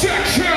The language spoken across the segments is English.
section,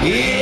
Y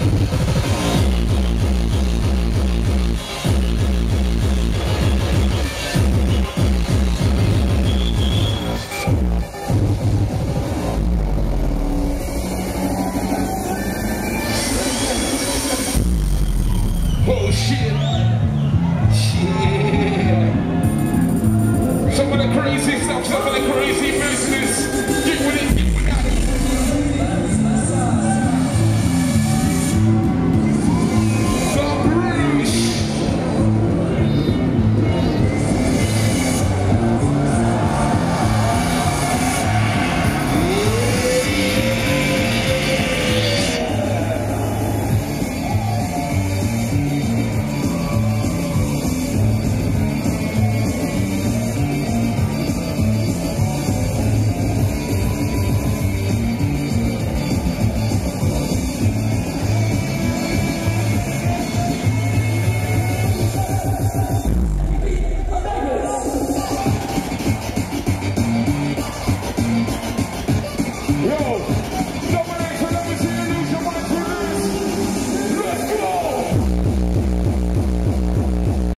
Oh shit. Shit. Some of the crazy stuff, some of the crazy music.